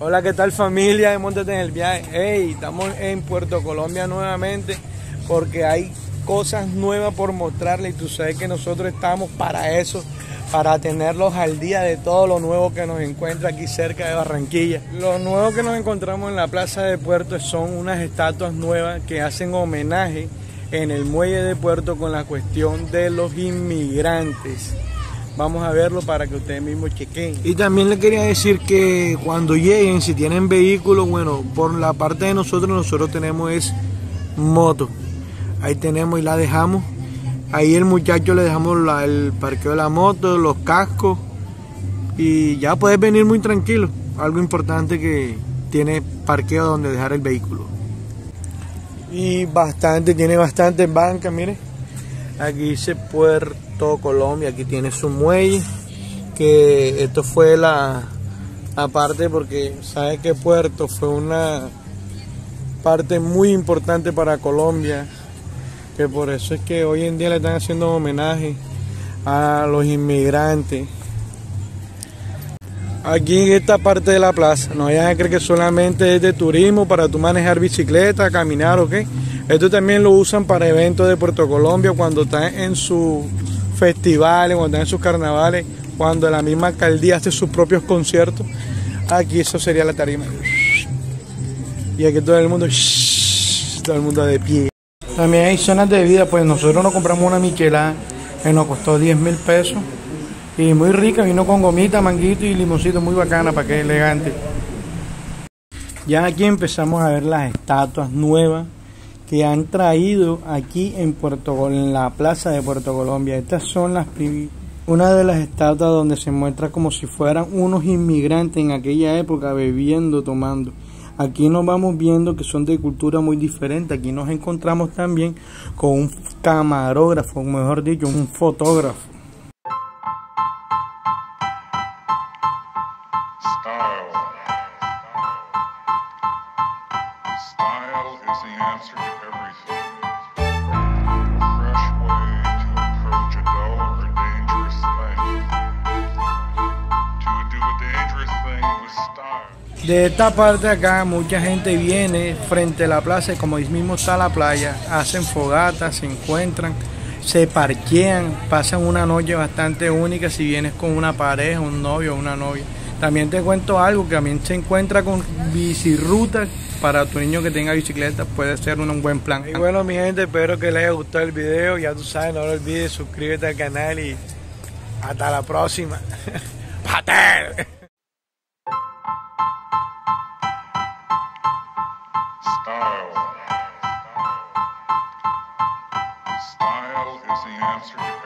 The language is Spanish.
Hola, ¿qué tal familia de Montate en el viaje? Hey, estamos en Puerto Colombia nuevamente porque hay cosas nuevas por mostrarle y tú sabes que nosotros estamos para eso, para tenerlos al día de todo lo nuevo que nos encuentra aquí cerca de Barranquilla. Lo nuevo que nos encontramos en la Plaza de Puerto son unas estatuas nuevas que hacen homenaje en el muelle de Puerto con la cuestión de los inmigrantes. Vamos a verlo para que ustedes mismos chequen. Y también le quería decir que cuando lleguen, si tienen vehículos, bueno, por la parte de nosotros, nosotros tenemos es moto. Ahí tenemos y la dejamos. Ahí el muchacho le dejamos el parqueo de la moto, los cascos. Y ya puedes venir muy tranquilo. Algo importante que tiene parqueo donde dejar el vehículo. Y bastante, tiene bastante banca, mire. Aquí dice Puerto Colombia, aquí tiene su muelle, que esto fue la, parte porque sabe que Puerto fue una parte muy importante para Colombia, que por eso es que hoy en día le están haciendo homenaje a los inmigrantes. Aquí en esta parte de la plaza, no vayan a creer que solamente es de turismo para tú manejar bicicleta, caminar o qué. Esto también lo usan para eventos de Puerto Colombia cuando están en sus festivales, cuando están en sus carnavales, cuando la misma alcaldía hace sus propios conciertos. Aquí eso sería la tarima. Y aquí todo el mundo, todo el mundo de pie. También hay zonas de vida, pues nosotros nos compramos una miquela que nos costó 10 mil pesos. Y muy rica, vino con gomita, manguito y limoncito, muy bacana para que elegante. Ya aquí empezamos a ver las estatuas nuevas que han traído aquí en Puerto en la plaza de Puerto Colombia. Estas son las una de las estatuas donde se muestra como si fueran unos inmigrantes en aquella época bebiendo, tomando. Aquí nos vamos viendo que son de cultura muy diferente. Aquí nos encontramos también con un camarógrafo, mejor dicho, un fotógrafo. De esta parte acá mucha gente viene frente a la plaza, como mismo está la playa, hacen fogatas, se encuentran, se parquean, pasan una noche bastante única si vienes con una pareja, un novio o una novia. También te cuento algo, que también se encuentra con bicirrutas para tu niño que tenga bicicleta, puede ser un, buen plan. Y bueno mi gente, espero que les haya gustado el video, ya tú sabes, no lo olvides, suscríbete al canal y hasta la próxima. ¡Pater! Style is the answer